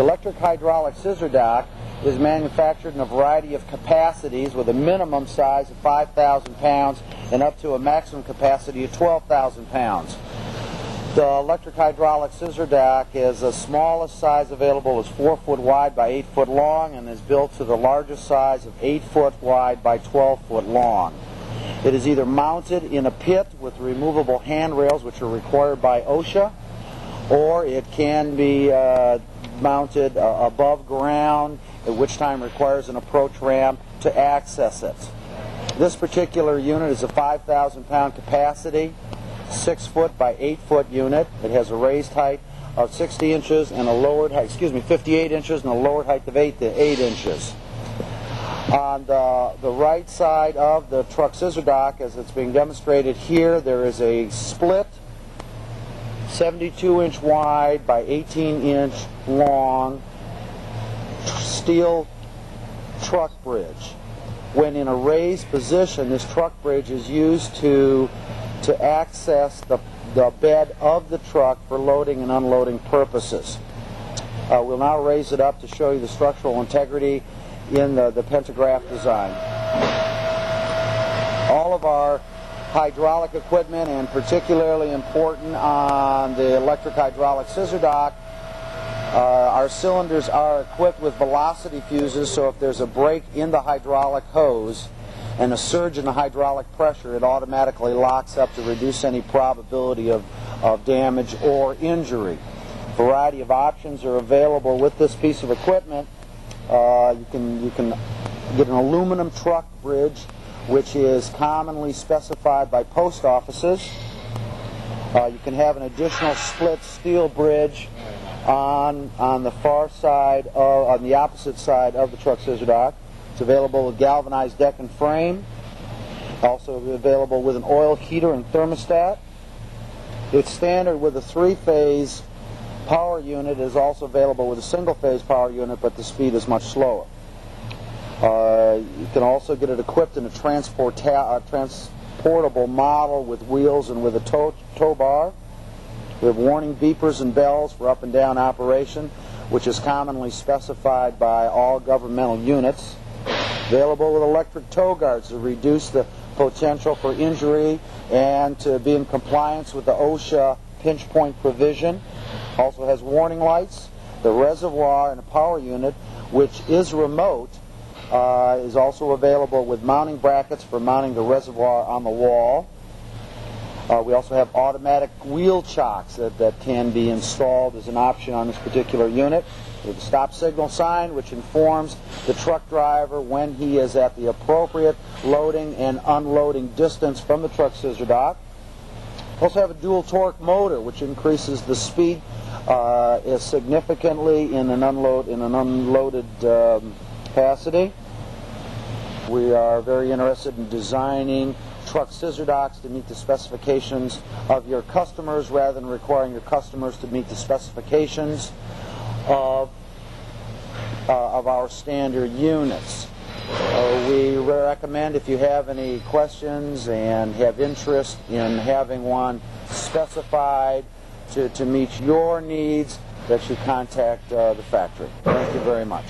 The electric hydraulic scissor dock is manufactured in a variety of capacities with a minimum size of 5,000 pounds and up to a maximum capacity of 12,000 pounds. The electric hydraulic scissor dock is the smallest size available is 4 foot wide by 8 foot long and is built to the largest size of 8 foot wide by 12 foot long. It is either mounted in a pit with removable handrails which are required by OSHA or it can be uh, mounted uh, above ground at which time requires an approach ramp to access it. This particular unit is a 5,000 pound capacity, 6 foot by 8 foot unit. It has a raised height of 60 inches and a lowered height, excuse me, 58 inches and a lowered height of 8 to 8 inches. On the, the right side of the truck scissor dock, as it's being demonstrated here, there is a split 72 inch wide by 18 inch long steel truck bridge. When in a raised position, this truck bridge is used to, to access the, the bed of the truck for loading and unloading purposes. Uh, we'll now raise it up to show you the structural integrity in the, the pantograph design. All of our hydraulic equipment and particularly important on the electric hydraulic scissor dock uh, our cylinders are equipped with velocity fuses, so if there's a break in the hydraulic hose and a surge in the hydraulic pressure, it automatically locks up to reduce any probability of, of damage or injury. A variety of options are available with this piece of equipment. Uh, you can you can get an aluminum truck bridge, which is commonly specified by post offices. Uh, you can have an additional split steel bridge on on the far side of, on the opposite side of the truck scissor dock. It's available with galvanized deck and frame. Also available with an oil heater and thermostat. It's standard with a three-phase power unit. It is also available with a single-phase power unit, but the speed is much slower. You can also get it equipped in a uh, transportable model with wheels and with a tow, tow bar. We have warning beepers and bells for up and down operation, which is commonly specified by all governmental units. Available with electric toe guards to reduce the potential for injury and to be in compliance with the OSHA pinch point provision. Also has warning lights. The reservoir and a power unit, which is remote, uh, is also available with mounting brackets for mounting the reservoir on the wall. Uh, we also have automatic wheel chocks that, that can be installed as an option on this particular unit. Have a stop signal sign which informs the truck driver when he is at the appropriate loading and unloading distance from the truck scissor dock. Also have a dual torque motor which increases the speed uh, significantly in an unload in an unloaded um, capacity. We are very interested in designing truck scissor docks to meet the specifications of your customers rather than requiring your customers to meet the specifications of, uh, of our standard units. Uh, we recommend if you have any questions and have interest in having one specified to, to meet your needs that you contact uh, the factory. Thank you very much.